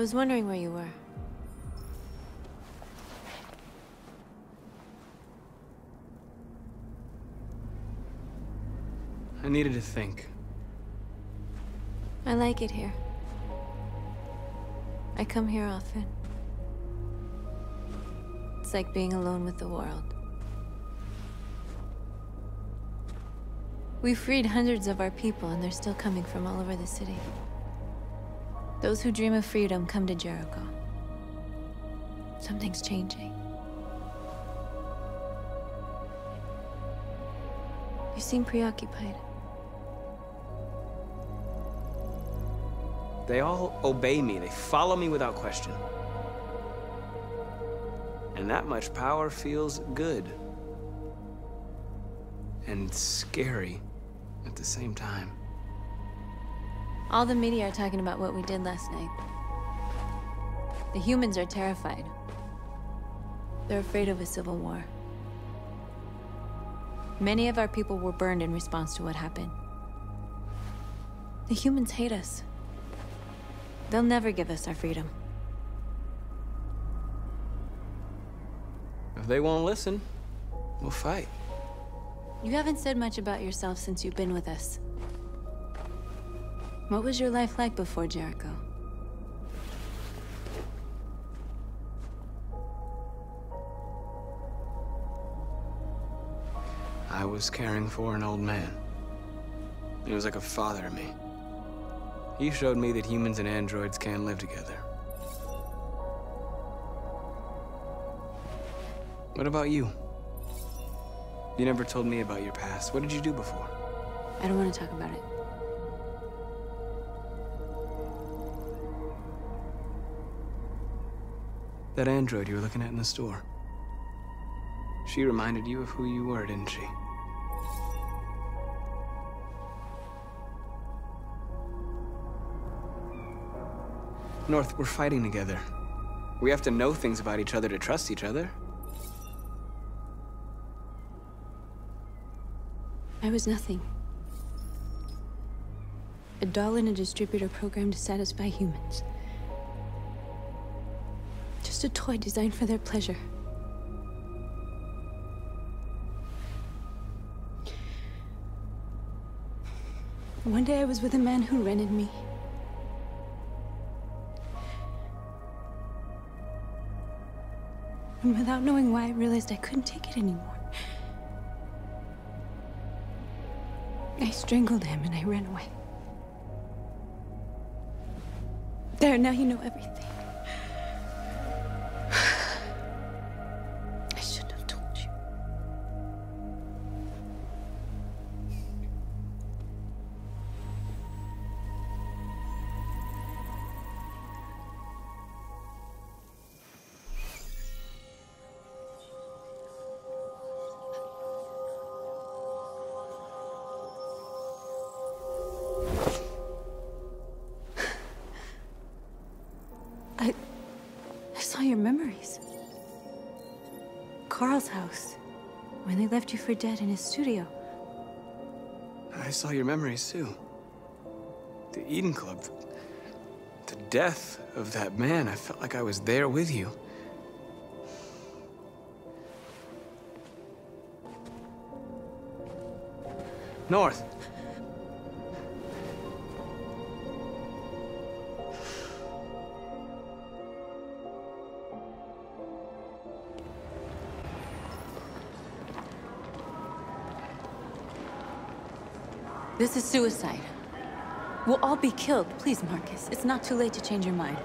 I was wondering where you were. I needed to think. I like it here. I come here often. It's like being alone with the world. We freed hundreds of our people, and they're still coming from all over the city. Those who dream of freedom come to Jericho. Something's changing. You seem preoccupied. They all obey me. They follow me without question. And that much power feels good. And scary at the same time. All the media are talking about what we did last night. The humans are terrified. They're afraid of a civil war. Many of our people were burned in response to what happened. The humans hate us. They'll never give us our freedom. If they won't listen, we'll fight. You haven't said much about yourself since you've been with us. What was your life like before Jericho? I was caring for an old man. He was like a father to me. He showed me that humans and androids can live together. What about you? You never told me about your past. What did you do before? I don't want to talk about it. That android you were looking at in the store. She reminded you of who you were, didn't she? North, we're fighting together. We have to know things about each other to trust each other. I was nothing. A doll in a distributor program to satisfy humans. Just a toy designed for their pleasure. One day I was with a man who rented me. And without knowing why, I realized I couldn't take it anymore. I strangled him and I ran away. There, now you know everything. Carl's house. When they left you for dead in his studio. I saw your memories too. The Eden Club. The death of that man. I felt like I was there with you. North. This is suicide. We'll all be killed. Please, Marcus. It's not too late to change your mind.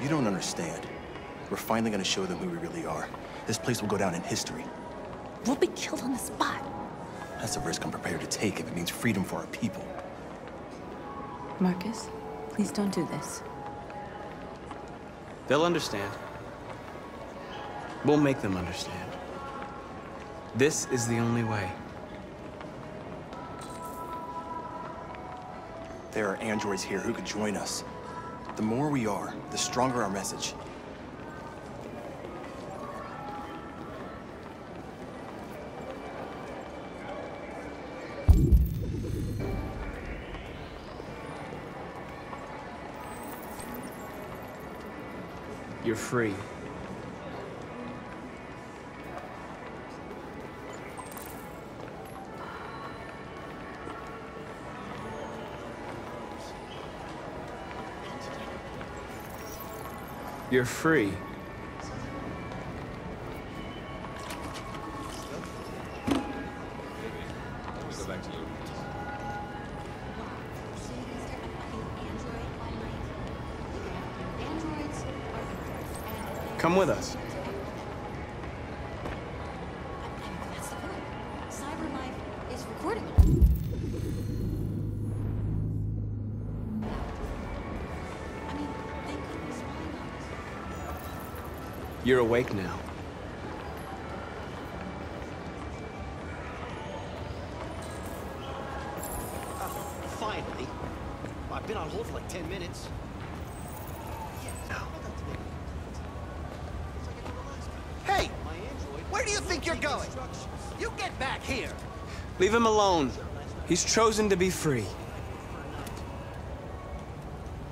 You don't understand. We're finally gonna show them who we really are. This place will go down in history. We'll be killed on the spot. That's a risk I'm prepared to take if it means freedom for our people. Marcus, please don't do this. They'll understand. We'll make them understand. This is the only way. There are androids here who could join us. The more we are, the stronger our message. You're free. You're free. Come with us. You're awake now. Uh, finally. I've been on hold for like 10 minutes. Hey! Where do you think you're going? You get back here! Leave him alone. He's chosen to be free.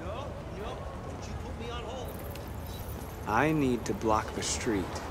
No, no, don't you put me on hold. I need to block the street.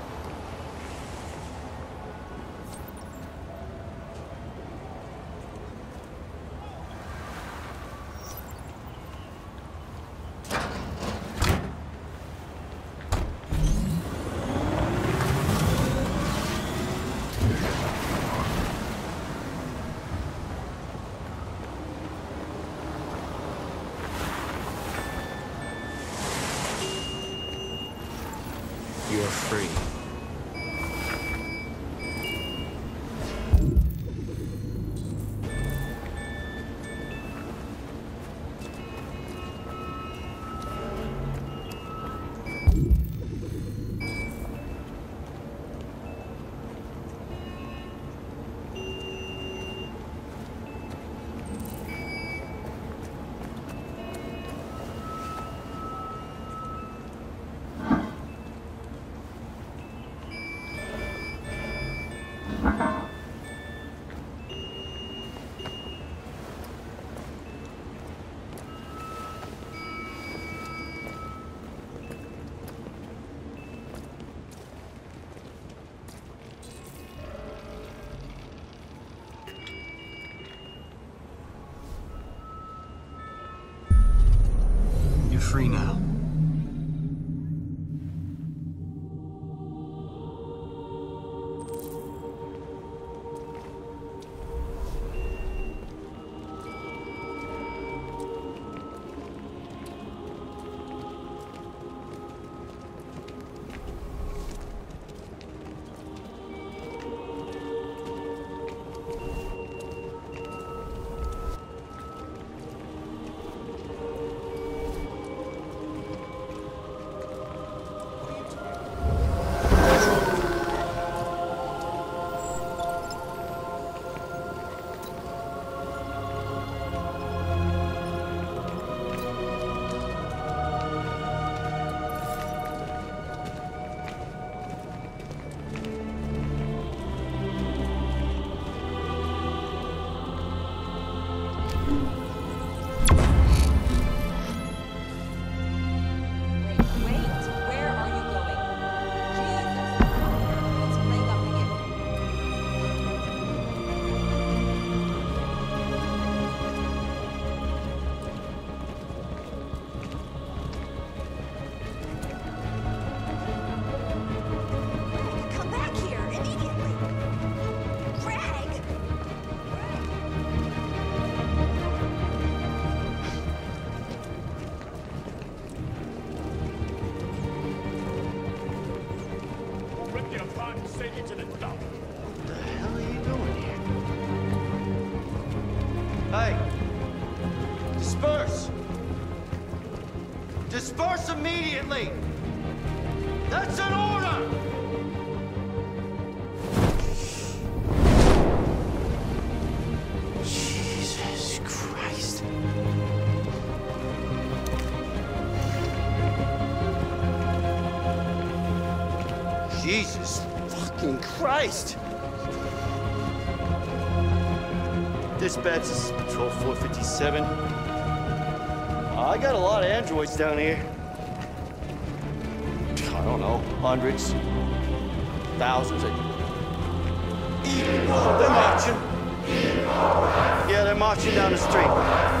Christ! Dispatch, this is Patrol 457. Uh, I got a lot of androids down here. I don't know, hundreds, thousands. Of... They're marching. Yeah, they're marching down the street.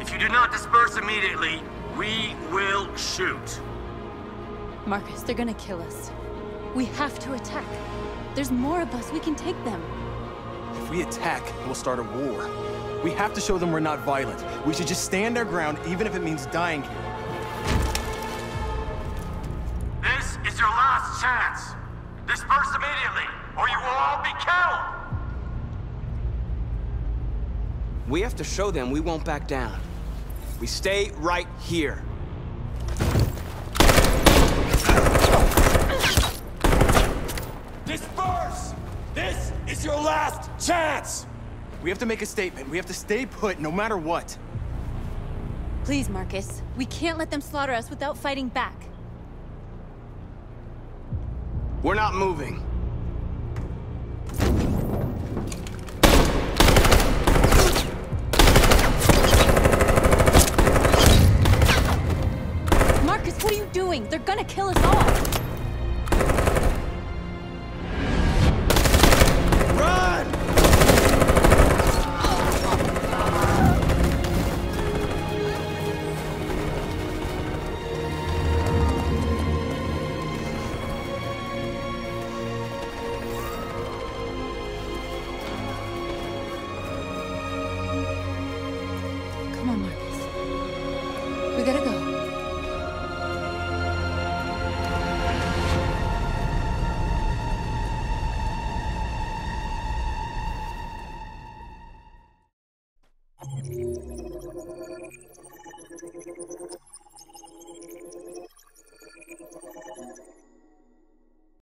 If you do not disperse immediately, we will shoot. Marcus, they're gonna kill us. We have to attack. There's more of us. We can take them. If we attack, we'll start a war. We have to show them we're not violent. We should just stand our ground, even if it means dying here. This is your last chance. Disperse immediately, or you will all be killed. We have to show them we won't back down. We stay right here. Disperse! This is your last chance! We have to make a statement. We have to stay put no matter what. Please, Marcus. We can't let them slaughter us without fighting back. We're not moving.